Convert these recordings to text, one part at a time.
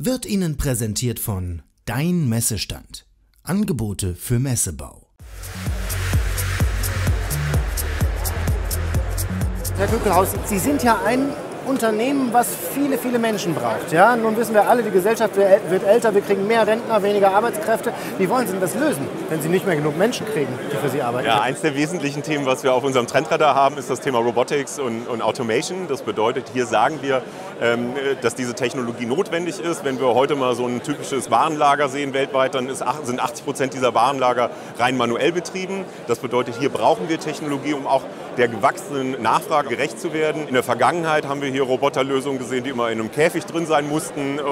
wird Ihnen präsentiert von Dein Messestand. Angebote für Messebau. Herr Kückelhaus, Sie sind ja ein Unternehmen, was viele, viele Menschen braucht. Ja? Nun wissen wir alle, die Gesellschaft wird älter, wir kriegen mehr Rentner, weniger Arbeitskräfte. Wie wollen Sie denn das lösen, wenn Sie nicht mehr genug Menschen kriegen, die für Sie arbeiten? Ja, eins der wesentlichen Themen, was wir auf unserem Trendradar haben, ist das Thema Robotics und, und Automation. Das bedeutet, hier sagen wir, ähm, dass diese Technologie notwendig ist. Wenn wir heute mal so ein typisches Warenlager sehen weltweit, dann ist, sind 80 Prozent dieser Warenlager rein manuell betrieben. Das bedeutet, hier brauchen wir Technologie, um auch der gewachsenen Nachfrage gerecht zu werden. In der Vergangenheit haben wir hier Roboterlösungen gesehen, die immer in einem Käfig drin sein mussten äh,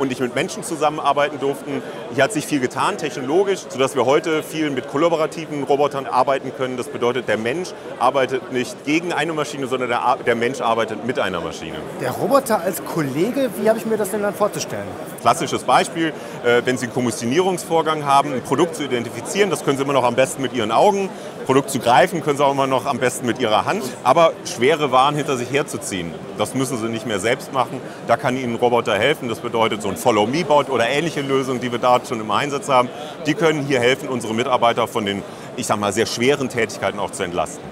und nicht mit Menschen zusammenarbeiten durften. Hier hat sich viel getan, technologisch, sodass wir heute viel mit kollaborativen Robotern arbeiten können. Das bedeutet, der Mensch arbeitet nicht gegen eine Maschine, sondern der, der Mensch arbeitet mit einer Maschine. Der Roboter als Kollege, wie habe ich mir das denn dann vorzustellen? Klassisches Beispiel, äh, wenn Sie einen Kommissionierungsvorgang haben, ein Produkt zu identifizieren, das können Sie immer noch am besten mit Ihren Augen. Produkt zu greifen können Sie auch immer noch am besten mit Ihrer Hand. Aber schwere Waren hinter sich herzuziehen, das müssen Sie nicht mehr selbst machen. Da kann Ihnen ein Roboter helfen. Das bedeutet so ein Follow-Me-Bot oder ähnliche Lösungen, die wir da schon im Einsatz haben. Die können hier helfen, unsere Mitarbeiter von den, ich sag mal, sehr schweren Tätigkeiten auch zu entlasten.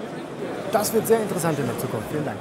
Das wird sehr interessant in der Zukunft. Vielen Dank.